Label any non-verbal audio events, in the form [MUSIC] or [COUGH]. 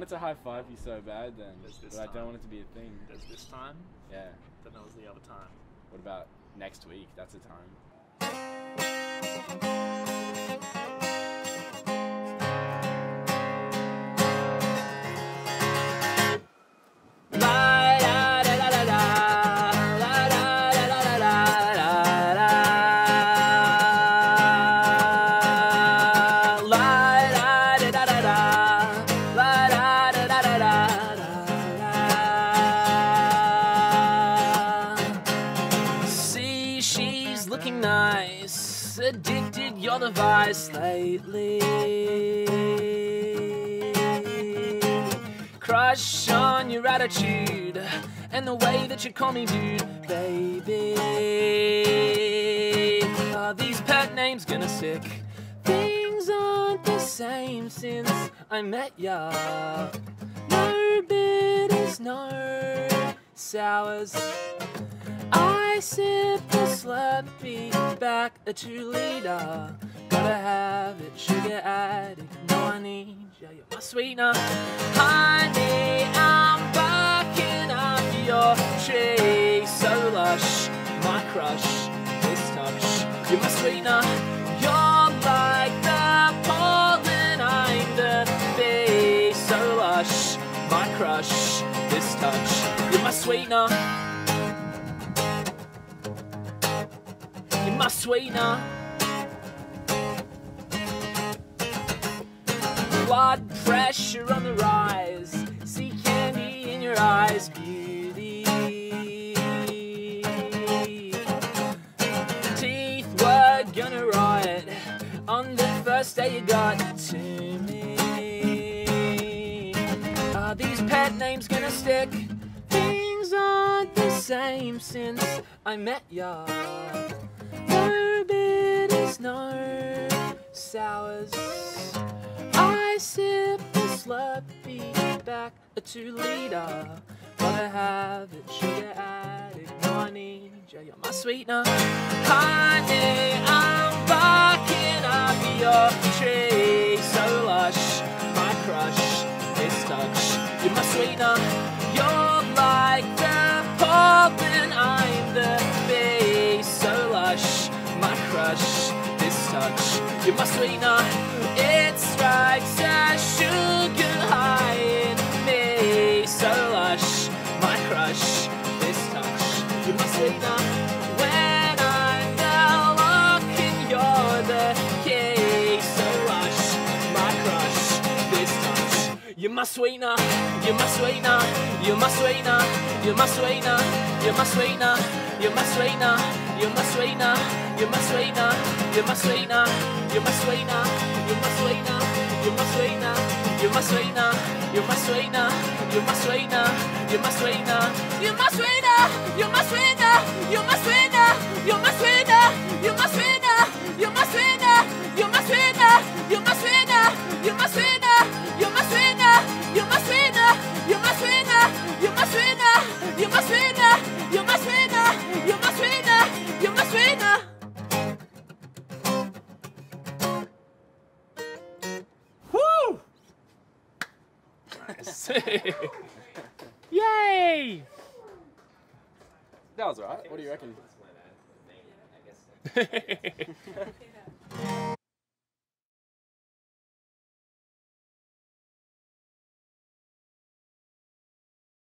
wanted to high five you so bad then, but I don't want it to be a thing. There's this time, Yeah. then there was the other time. What about next week? That's a time. Nice. Addicted, you're lately. Crush on your attitude and the way that you call me dude, baby. Are these pet names gonna stick? Things aren't the same since I met ya. No bitters, no sours. Sip the slurpee back a liter. Gotta have it, sugar addict. No, I need ya, you're my sweetener. Honey, I'm barking up your tree. So lush, my crush, this touch. You're my sweetener. You're like the pollen, I'm the bee. So lush, my crush, this touch. You're my sweetener. Sweetener. Blood pressure on the rise. See candy in your eyes, beauty. Teeth were gonna rot on the first day you got to me. Are these pet names gonna stick? Things aren't same since I met ya. No bitters, no sours. I sip the slurpee back a two liter. Gotta have it, sugar addict. No, I need ya, you're my sweetener. Honey, I'm barking up your tree. So lush, my crush, this touch. You're my sweetener. touch. You must wait not. It strikes a sugar high in me, so lush. My crush, this touch. You must wait not. My sweetener, you're my sweetener, you're my sweetener, you're my sweetener, you're my sweetener, you're my sweetener, you're my sweetener, you're my sweetener, you're my sweetener, you're my sweetener, you're my sweetener, you're my sweetener, you're my sweetener, you're my sweetener, you're my sweetener, you're my sweetener, you're my sweetener, you're my sweetener, you're my sweetener, Nice. [LAUGHS] [LAUGHS] Yay! That was alright. What do you reckon? [LAUGHS]